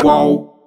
Qual?